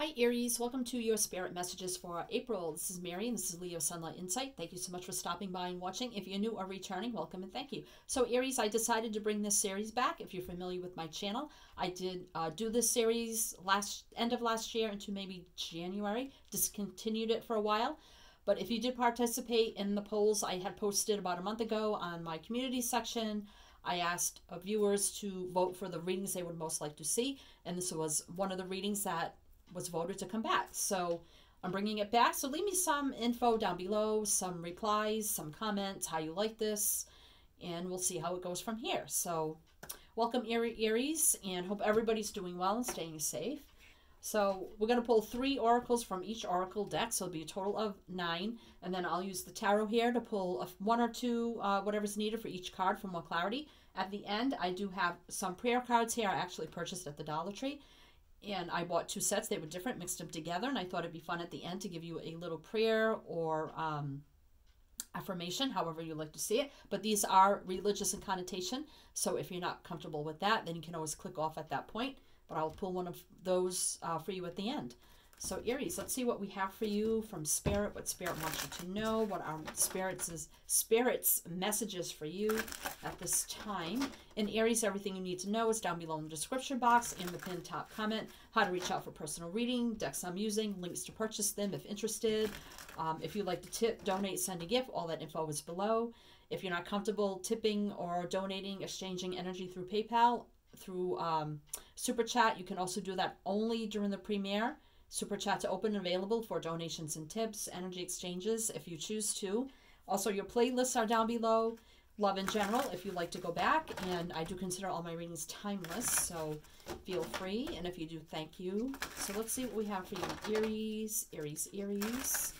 Hi Aries, welcome to your spirit messages for April. This is Mary and this is Leo Sunlight Insight. Thank you so much for stopping by and watching. If you're new or returning, welcome and thank you. So Aries, I decided to bring this series back. If you're familiar with my channel, I did uh, do this series last end of last year into maybe January. Discontinued it for a while. But if you did participate in the polls I had posted about a month ago on my community section, I asked viewers to vote for the readings they would most like to see. And this was one of the readings that was voted to come back. So I'm bringing it back. So leave me some info down below, some replies, some comments, how you like this, and we'll see how it goes from here. So welcome Aries, and hope everybody's doing well and staying safe. So we're going to pull three oracles from each oracle deck, so it'll be a total of nine. And then I'll use the tarot here to pull a, one or two, uh, whatever's needed for each card for more clarity. At the end, I do have some prayer cards here I actually purchased at the Dollar Tree and I bought two sets. They were different, mixed them together, and I thought it'd be fun at the end to give you a little prayer or um, affirmation, however you like to see it. But these are religious in connotation, so if you're not comfortable with that, then you can always click off at that point. But I'll pull one of those uh, for you at the end. So Aries, let's see what we have for you from Spirit, what Spirit wants you to know, what our Spirit's, Spirit's messages for you at this time. In Aries, everything you need to know is down below in the description box in the pinned top comment, how to reach out for personal reading, decks I'm using, links to purchase them if interested. Um, if you'd like to tip, donate, send a gift, all that info is below. If you're not comfortable tipping or donating, exchanging energy through PayPal, through um, Super Chat, you can also do that only during the premiere. Super Chat's open and available for donations and tips, energy exchanges if you choose to. Also, your playlists are down below. Love in general, if you'd like to go back. And I do consider all my readings timeless, so feel free. And if you do, thank you. So let's see what we have for you. Aries, Aries, Aries,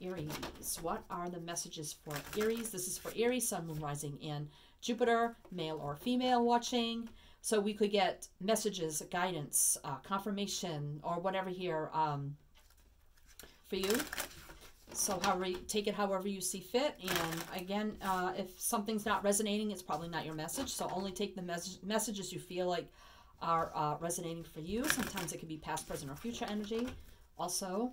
Aries. What are the messages for Aries? This is for Aries, Sun, Moon, Rising, and Jupiter, male or female watching. So we could get messages, guidance, uh, confirmation, or whatever here um, for you. So however, take it however you see fit. And again, uh, if something's not resonating, it's probably not your message. So only take the mes messages you feel like are uh, resonating for you. Sometimes it can be past, present, or future energy. Also,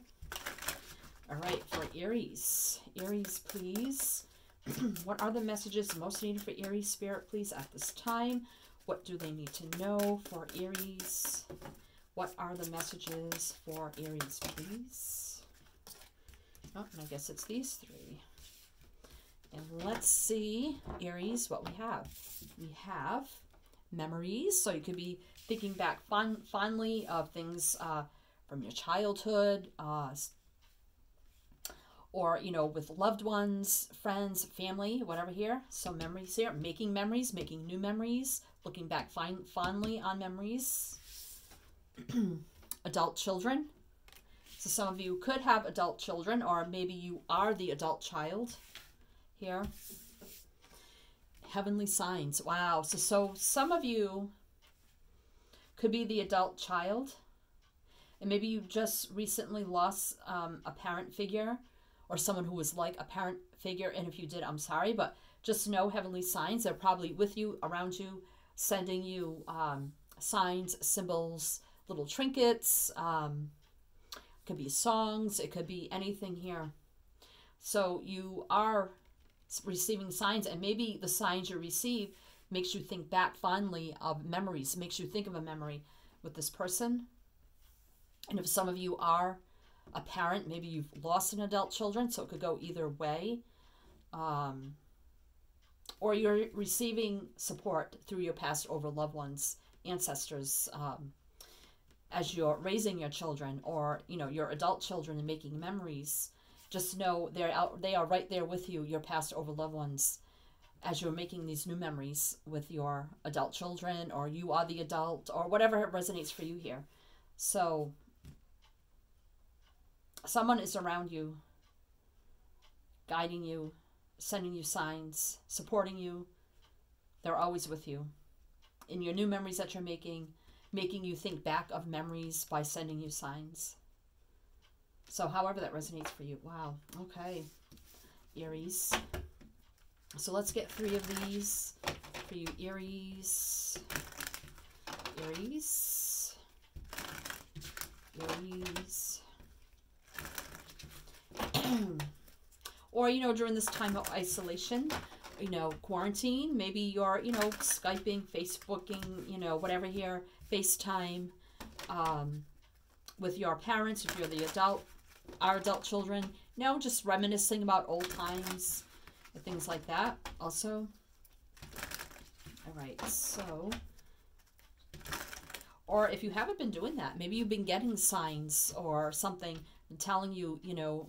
all right, for Aries. Aries, please. what are the messages most needed for Aries spirit, please, at this time? What do they need to know for Aries? What are the messages for Aries, please? Oh, and I guess it's these three. And let's see, Aries, what we have. We have memories. So you could be thinking back fond fondly of things uh, from your childhood, uh, or, you know, with loved ones, friends, family, whatever here. So memories here, making memories, making new memories, looking back fondly on memories. adult children. So some of you could have adult children, or maybe you are the adult child here. Heavenly signs. Wow. So, so some of you could be the adult child. And maybe you just recently lost um, a parent figure or someone who was like a parent figure. And if you did, I'm sorry. But just know heavenly signs. They're probably with you, around you, sending you um, signs, symbols, little trinkets. Um, could be songs. It could be anything here. So you are receiving signs, and maybe the signs you receive makes you think back fondly of memories, makes you think of a memory with this person. And if some of you are a parent, maybe you've lost an adult children, so it could go either way. Um, or you're receiving support through your past over loved ones, ancestors, um, as you're raising your children or you know your adult children and making memories. Just know they're out; they are right there with you, your past over loved ones, as you're making these new memories with your adult children, or you are the adult, or whatever resonates for you here. So, someone is around you, guiding you, sending you signs, supporting you. They're always with you. In your new memories that you're making, making you think back of memories by sending you signs. So, however that resonates for you. Wow. Okay. Aries. So, let's get three of these for you, Aries. Aries. Aries. Or, you know, during this time of isolation, you know, quarantine, maybe you're, you know, Skyping, Facebooking, you know, whatever here, FaceTime um, with your parents if you're the adult, our adult children. You know, just reminiscing about old times and things like that also. All right, so or if you haven't been doing that, maybe you've been getting signs or something telling you, you know,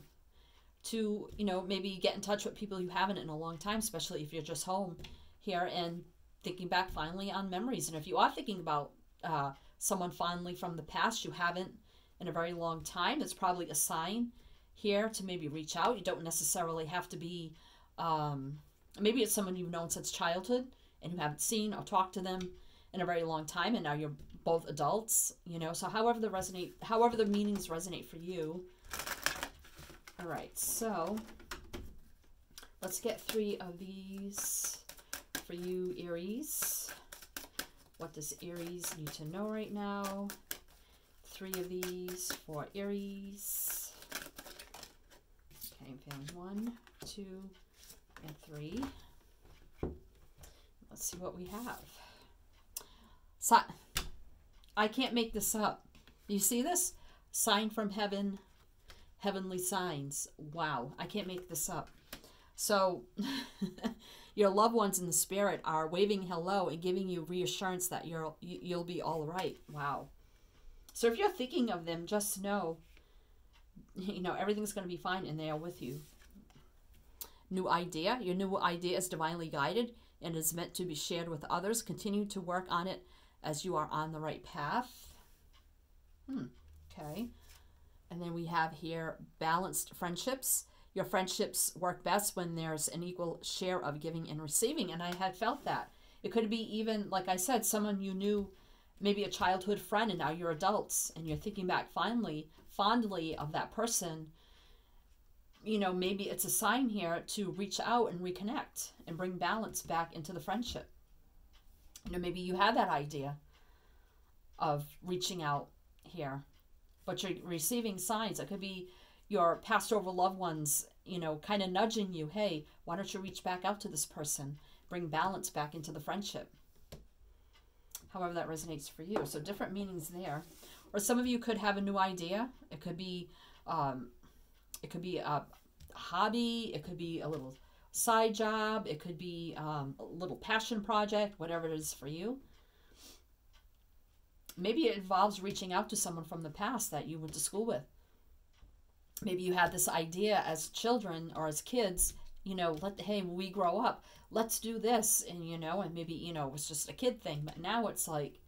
to, you know, maybe get in touch with people you haven't in a long time, especially if you're just home here and thinking back finally on memories. And if you are thinking about uh, someone fondly from the past you haven't in a very long time, it's probably a sign here to maybe reach out. You don't necessarily have to be, um, maybe it's someone you've known since childhood and you haven't seen or talked to them in a very long time and now you're both adults, you know. So however the resonate, however the meanings resonate for you. All right, so let's get three of these for you, Aries. What does Aries need to know right now? Three of these for Aries. Okay, I'm feeling one, two, and three. Let's see what we have. So I can't make this up. You see this? Sign from heaven, heavenly signs. Wow, I can't make this up. So, your loved ones in the spirit are waving hello and giving you reassurance that you're you'll be all right. Wow. So if you're thinking of them, just know, you know everything's going to be fine, and they are with you. New idea. Your new idea is divinely guided and is meant to be shared with others. Continue to work on it as you are on the right path. Hmm, okay. And then we have here balanced friendships. Your friendships work best when there's an equal share of giving and receiving. And I had felt that. It could be even, like I said, someone you knew, maybe a childhood friend, and now you're adults and you're thinking back fondly, fondly of that person. You know, maybe it's a sign here to reach out and reconnect and bring balance back into the friendship you know maybe you had that idea of reaching out here but you're receiving signs. It could be your passed over loved ones you know kind of nudging you hey why don't you reach back out to this person? Bring balance back into the friendship. However that resonates for you. So different meanings there. Or some of you could have a new idea. It could be um, it could be a hobby. It could be a little side job, it could be um, a little passion project, whatever it is for you. Maybe it involves reaching out to someone from the past that you went to school with. Maybe you had this idea as children or as kids, you know, let hey, when we grow up, let's do this, and you know, and maybe you know it was just a kid thing, but now it's like,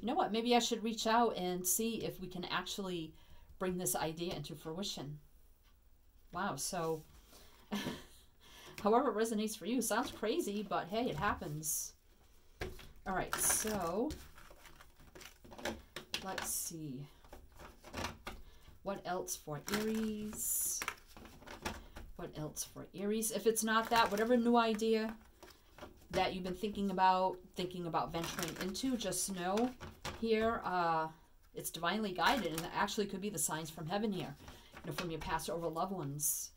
you know what, maybe I should reach out and see if we can actually bring this idea into fruition. Wow, so however it resonates for you. Sounds crazy, but hey, it happens. All right, so let's see. What else for Aries? What else for Aries? If it's not that, whatever new idea that you've been thinking about, thinking about venturing into, just know here, uh, it's divinely guided, and it actually could be the signs from heaven here, you know, from your past over loved ones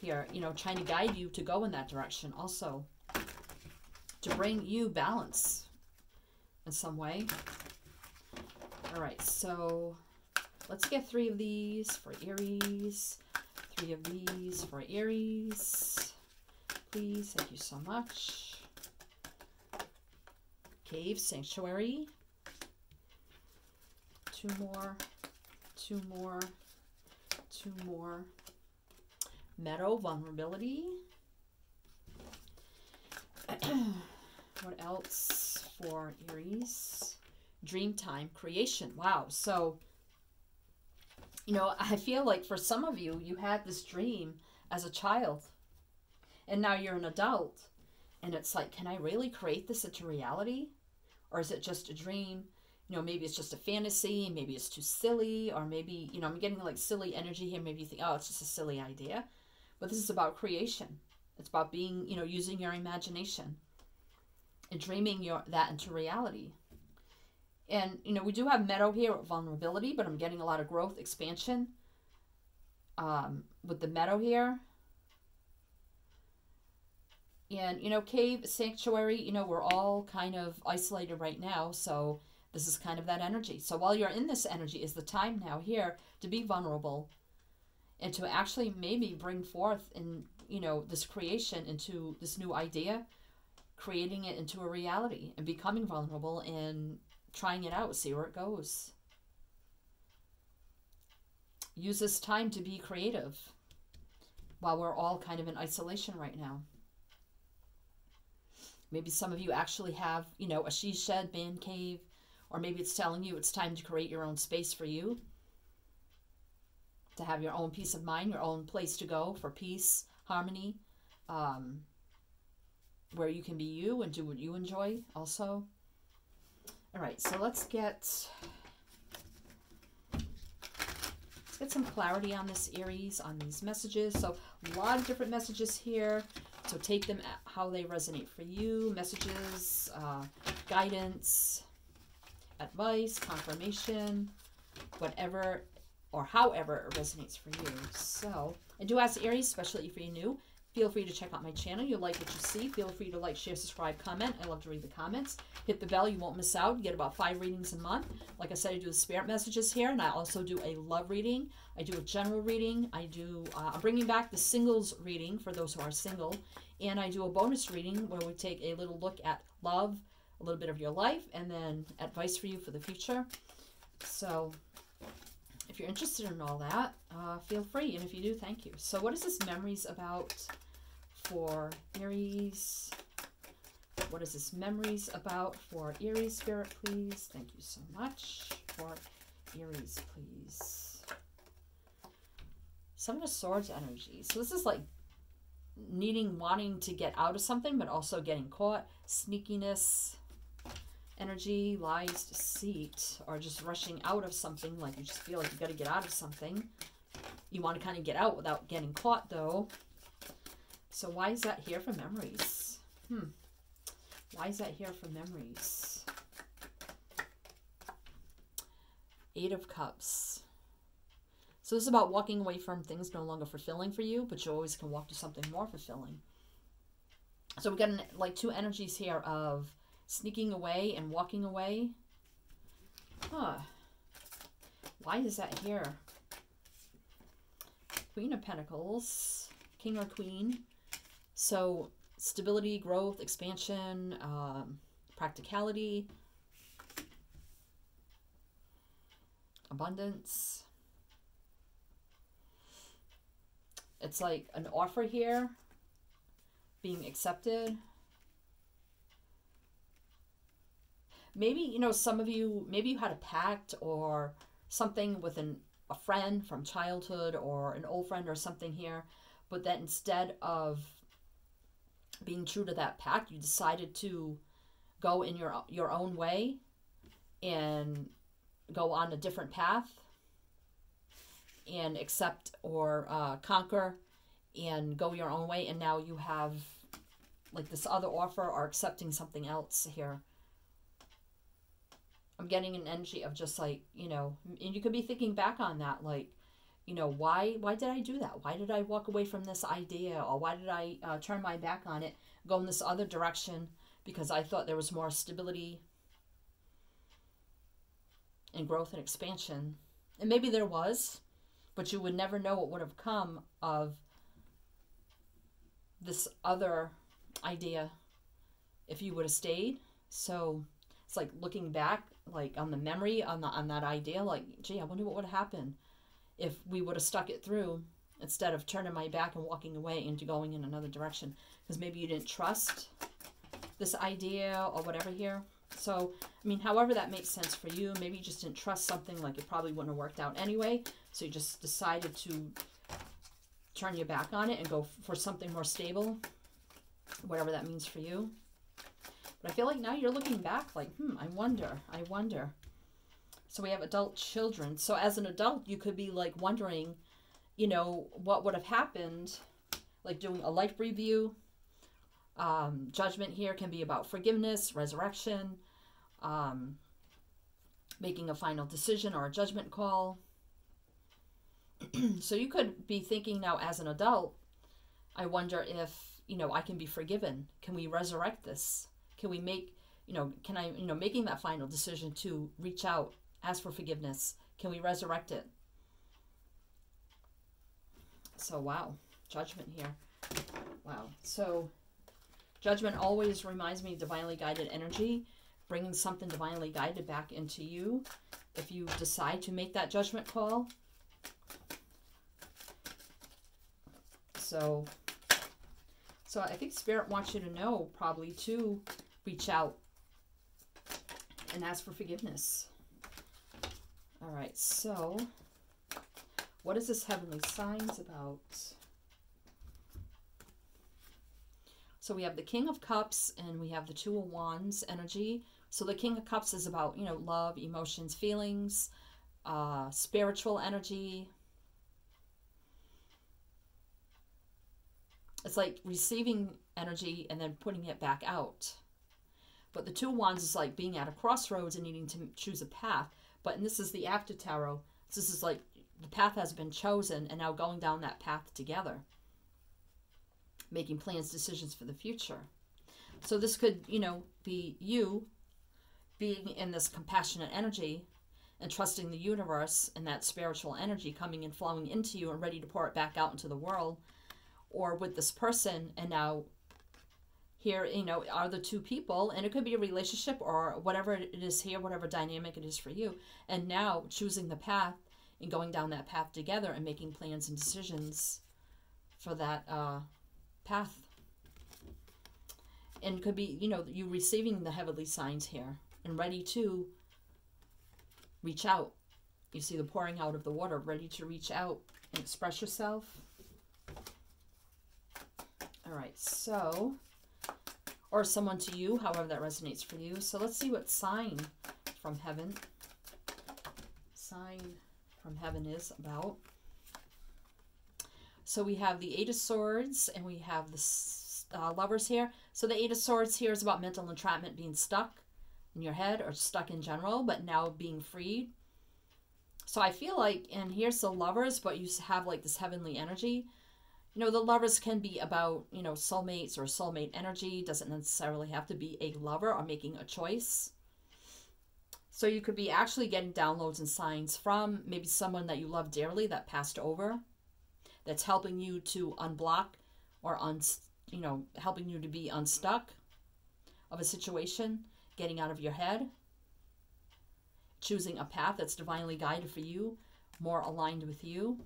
here, you know, trying to guide you to go in that direction also. To bring you balance in some way. All right, so let's get three of these for Aries. Three of these for Aries. Please, thank you so much. Cave Sanctuary. Two more, two more, two more. Meadow, vulnerability. what else for Aries? Dreamtime, creation. Wow. So, you know, I feel like for some of you, you had this dream as a child, and now you're an adult, and it's like, can I really create this into reality? Or is it just a dream? You know, maybe it's just a fantasy, maybe it's too silly, or maybe, you know, I'm getting like silly energy here. Maybe you think, oh, it's just a silly idea. But this is about creation. It's about being, you know, using your imagination and dreaming your that into reality. And, you know, we do have meadow here with vulnerability, but I'm getting a lot of growth, expansion um, with the meadow here. And, you know, cave, sanctuary, you know, we're all kind of isolated right now. So this is kind of that energy. So while you're in this energy is the time now here to be vulnerable and to actually maybe bring forth in, you know, this creation into this new idea, creating it into a reality and becoming vulnerable and trying it out, see where it goes. Use this time to be creative while we're all kind of in isolation right now. Maybe some of you actually have, you know, a she shed, man cave, or maybe it's telling you it's time to create your own space for you, to have your own peace of mind, your own place to go for peace, harmony, um, where you can be you and do what you enjoy also. All right, so let's get let's get some clarity on this Aries, on these messages. So a lot of different messages here. So take them how they resonate for you. Messages, uh, guidance, advice, confirmation, whatever or however it resonates for you. So I do ask Aries, especially if you're new, Feel free to check out my channel. You'll like what you see. Feel free to like, share, subscribe, comment. I love to read the comments. Hit the bell. You won't miss out. You get about five readings a month. Like I said, I do the spirit messages here, and I also do a love reading. I do a general reading. I do, uh, I'm bringing back the singles reading for those who are single. And I do a bonus reading where we take a little look at love, a little bit of your life, and then advice for you for the future. So if you're interested in all that, uh, feel free. And if you do, thank you. So what is this memories about for Aries? What is this memories about for Aries spirit, please? Thank you so much. For Aries, please. Seven of Swords energy. So this is like needing, wanting to get out of something, but also getting caught. Sneakiness, energy, lies, deceit, or just rushing out of something, like you just feel like you got to get out of something. You want to kind of get out without getting caught, though. So why is that here for memories? Hmm. Why is that here for memories? Eight of Cups. So this is about walking away from things no longer fulfilling for you, but you always can walk to something more fulfilling. So we've got an, like two energies here of sneaking away and walking away. Huh. Why is that here? Queen of Pentacles, King or Queen. So stability, growth, expansion, um, practicality, abundance. It's like an offer here being accepted. maybe you know some of you maybe you had a pact or something with an, a friend from childhood or an old friend or something here but that instead of being true to that pact you decided to go in your your own way and go on a different path and accept or uh, conquer and go your own way. And now you have like this other offer or accepting something else here. I'm getting an energy of just like, you know, and you could be thinking back on that, like, you know, why why did I do that? Why did I walk away from this idea? Or why did I uh, turn my back on it, go in this other direction? Because I thought there was more stability and growth and expansion. And maybe there was, but you would never know what would have come of this other idea if you would have stayed. So it's like looking back like on the memory on the on that idea like gee i wonder what would happen if we would have stuck it through instead of turning my back and walking away into going in another direction. Because maybe you didn't trust this idea or whatever here. So i mean however that makes sense for you maybe you just didn't trust something like it probably wouldn't have worked out anyway. So you just decided to turn your back on it and go for something more stable whatever that means for you. But I feel like now you're looking back like, hmm, I wonder, I wonder. So we have adult children. So as an adult, you could be like wondering, you know, what would have happened, like doing a life review. Um, judgment here can be about forgiveness, resurrection, um, making a final decision or a judgment call. so you could be thinking now as an adult, I wonder if, you know, I can be forgiven. Can we resurrect this? Can we make, you know, can I, you know, making that final decision to reach out, ask for forgiveness? Can we resurrect it? So, wow, judgment here. Wow. So, judgment always reminds me of divinely guided energy, bringing something divinely guided back into you. If you decide to make that judgment call, So, so I think Spirit wants you to know probably to reach out and ask for forgiveness. All right, so what is this heavenly signs about? So we have the King of Cups and we have the Two of Wands energy. So the King of Cups is about, you know, love, emotions, feelings, uh, spiritual energy, It's like receiving energy and then putting it back out. But the two of wands is like being at a crossroads and needing to choose a path. But and this is the after tarot. This is like the path has been chosen and now going down that path together. Making plans, decisions for the future. So this could, you know, be you being in this compassionate energy and trusting the universe and that spiritual energy coming and flowing into you and ready to pour it back out into the world or with this person and now here you know are the two people and it could be a relationship or whatever it is here whatever dynamic it is for you. And now choosing the path and going down that path together and making plans and decisions for that uh, path. And could be you know you receiving the heavenly signs here and ready to reach out. You see the pouring out of the water ready to reach out and express yourself. All right, so, or someone to you, however that resonates for you. So let's see what sign from heaven, sign from heaven is about. So we have the Eight of Swords and we have the uh, Lovers here. So the Eight of Swords here is about mental entrapment, being stuck in your head or stuck in general, but now being freed. So I feel like, and here's the Lovers, but you have like this heavenly energy you know, the lovers can be about, you know, soulmates or soulmate energy. Doesn't necessarily have to be a lover or making a choice. So you could be actually getting downloads and signs from maybe someone that you love dearly that passed over, that's helping you to unblock or un, you know, helping you to be unstuck of a situation, getting out of your head, choosing a path that's divinely guided for you, more aligned with you.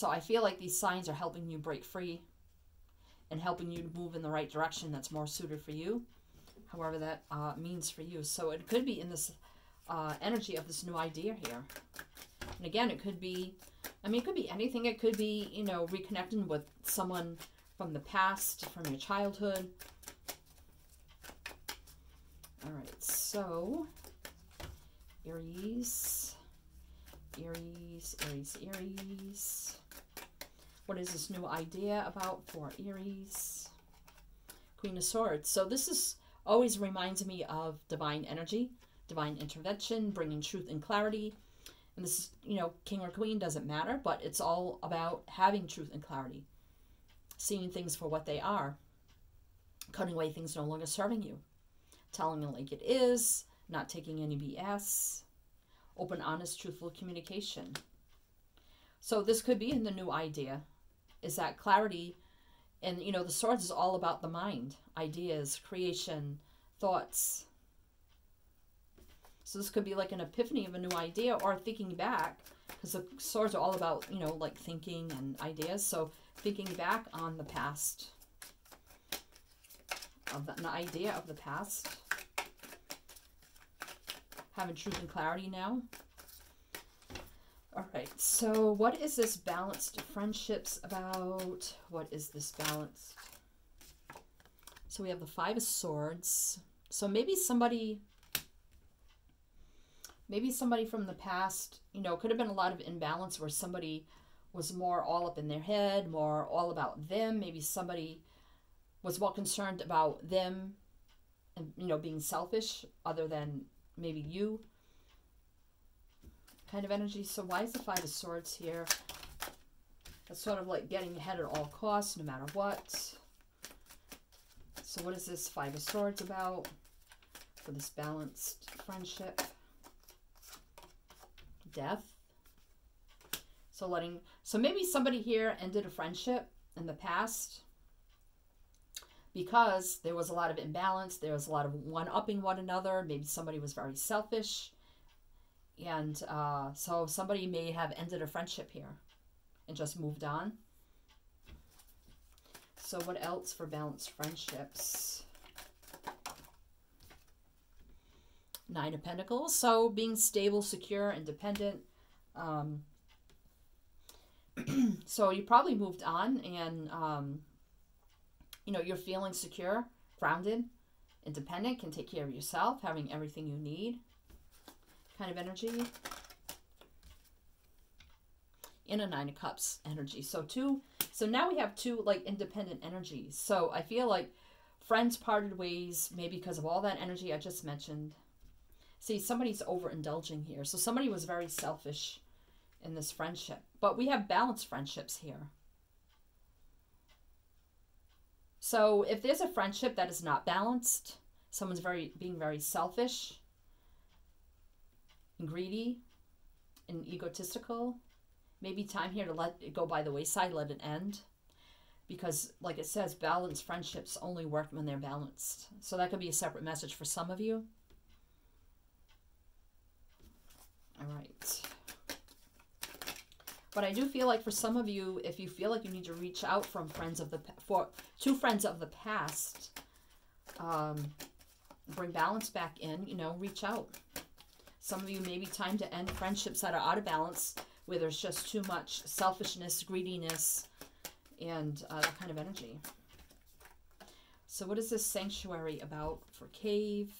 So I feel like these signs are helping you break free and helping you to move in the right direction that's more suited for you, however that uh, means for you. So it could be in this uh, energy of this new idea here. And again, it could be, I mean, it could be anything. It could be, you know, reconnecting with someone from the past, from your childhood. All right, so Aries, Aries, Aries, Aries. What is this new idea about for Aries? Queen of Swords. So this is always reminds me of divine energy, divine intervention, bringing truth and clarity. And this is, you know, king or queen doesn't matter, but it's all about having truth and clarity, seeing things for what they are, cutting away things no longer serving you, telling it like it is, not taking any BS, open, honest, truthful communication. So this could be in the new idea is that clarity and you know the swords is all about the mind ideas creation thoughts. So this could be like an epiphany of a new idea or thinking back because the swords are all about you know like thinking and ideas. So thinking back on the past of an idea of the past having truth and clarity now all right, so what is this balanced friendships about? What is this balanced? So we have the Five of Swords. So maybe somebody, maybe somebody from the past, you know, could have been a lot of imbalance where somebody was more all up in their head, more all about them. Maybe somebody was more concerned about them and, you know, being selfish other than maybe you kind of energy. So why is the Five of Swords here? It's sort of like getting ahead at all costs, no matter what. So what is this Five of Swords about for this balanced friendship? Death. So letting, so maybe somebody here ended a friendship in the past because there was a lot of imbalance. There was a lot of one-upping one another. Maybe somebody was very selfish. And uh, so somebody may have ended a friendship here and just moved on. So what else for balanced friendships? Nine of Pentacles. So being stable, secure, independent. Um, so you probably moved on and, um, you know, you're feeling secure, grounded, independent, can take care of yourself, having everything you need kind of energy. In a Nine of Cups energy. So two, so now we have two like independent energies. So I feel like friends parted ways, maybe because of all that energy I just mentioned. See, somebody's overindulging here. So somebody was very selfish in this friendship. But we have balanced friendships here. So if there's a friendship that is not balanced, someone's very being very selfish, and greedy and egotistical. Maybe time here to let it go by the wayside, let it end. Because, like it says, balanced friendships only work when they're balanced. So that could be a separate message for some of you. All right. But I do feel like for some of you, if you feel like you need to reach out from friends of the for two friends of the past, um, bring balance back in. You know, reach out. Some of you maybe time to end friendships that are out of balance, where there's just too much selfishness, greediness, and uh, that kind of energy. So what is this sanctuary about for cave?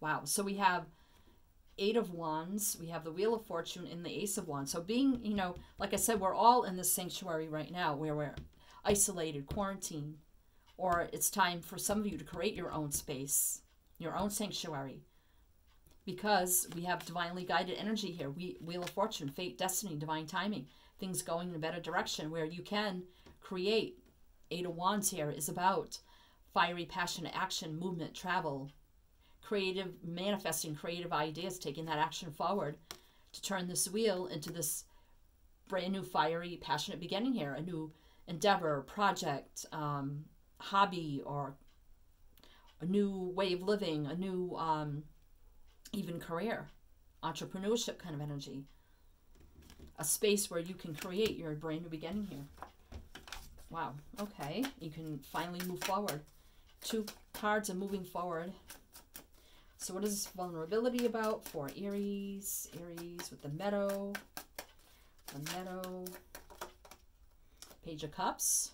Wow. So we have Eight of Wands. We have the Wheel of Fortune and the Ace of Wands. So being, you know, like I said, we're all in this sanctuary right now where we're isolated, quarantined, or it's time for some of you to create your own space, your own sanctuary because we have divinely guided energy here. We Wheel of Fortune, fate, destiny, divine timing, things going in a better direction where you can create. Eight of Wands here is about fiery, passionate action, movement, travel, creative, manifesting creative ideas, taking that action forward to turn this wheel into this brand new, fiery, passionate beginning here, a new endeavor, project, um, hobby, or a new way of living, a new um, even career, entrepreneurship kind of energy. A space where you can create your brand new beginning here. Wow, okay. You can finally move forward. Two cards are moving forward. So what is vulnerability about for Aries? Aries with the meadow. The meadow. Page of Cups.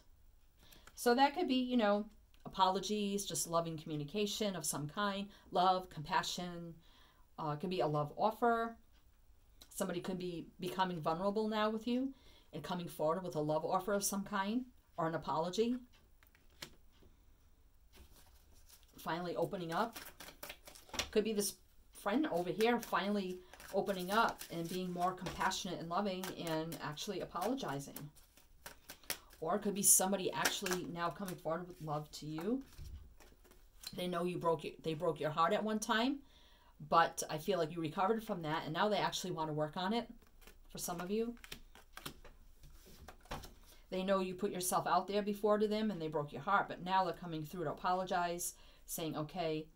So that could be, you know, apologies, just loving communication of some kind, love, compassion, uh, it could be a love offer. Somebody could be becoming vulnerable now with you and coming forward with a love offer of some kind or an apology. Finally opening up. Could be this friend over here finally opening up and being more compassionate and loving and actually apologizing. Or it could be somebody actually now coming forward with love to you. They know you broke your, they broke your heart at one time but I feel like you recovered from that and now they actually want to work on it for some of you. They know you put yourself out there before to them and they broke your heart, but now they're coming through to apologize, saying, okay,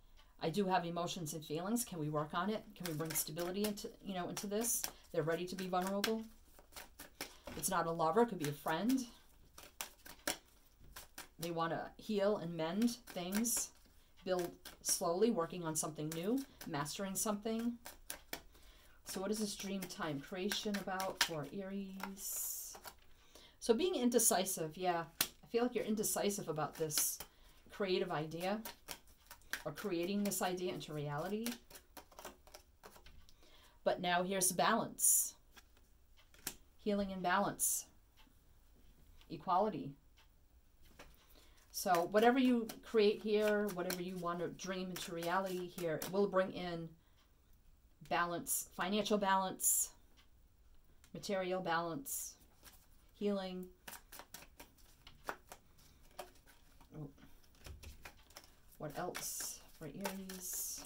I do have emotions and feelings. Can we work on it? Can we bring stability into, you know, into this? They're ready to be vulnerable. It's not a lover, it could be a friend. They want to heal and mend things build slowly, working on something new, mastering something. So what is this dream time creation about for Aries? So being indecisive, yeah. I feel like you're indecisive about this creative idea or creating this idea into reality. But now here's balance. Healing and balance. Equality. So whatever you create here, whatever you want to dream into reality here, will bring in balance, financial balance, material balance, healing. Oh. What else for Aries?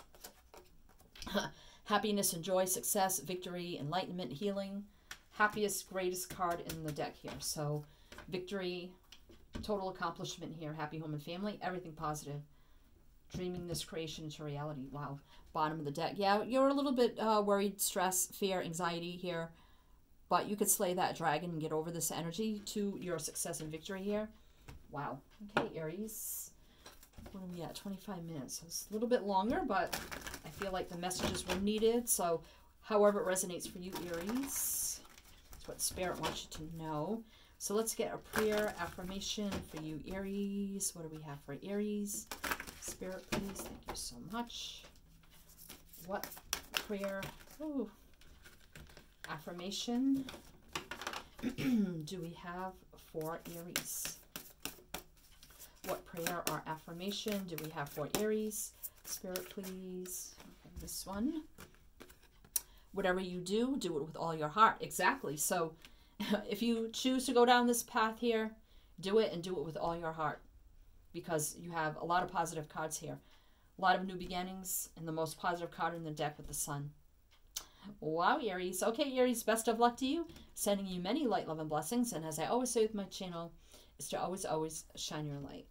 Happiness and joy, success, victory, enlightenment, healing. Happiest, greatest card in the deck here. So, victory, total accomplishment here, happy home and family, everything positive. Dreaming this creation into reality. Wow. Bottom of the deck. Yeah, you're a little bit uh, worried, stress, fear, anxiety here. But you could slay that dragon and get over this energy to your success and victory here. Wow. Okay, Aries. What are we at? 25 minutes. So it's a little bit longer, but I feel like the messages were needed. So however it resonates for you, Aries. That's what Spirit wants you to know. So let's get a prayer affirmation for you, Aries. What do we have for Aries? Spirit, please. Thank you so much. What prayer ooh, affirmation do we have for Aries? What prayer or affirmation do we have for Aries? Spirit, please. This one. Whatever you do, do it with all your heart. Exactly. So if you choose to go down this path here, do it and do it with all your heart because you have a lot of positive cards here. A lot of new beginnings and the most positive card in the deck with the sun. Wow, Aries. Okay, Aries, best of luck to you. Sending you many light, love, and blessings. And as I always say with my channel, is to always, always shine your light.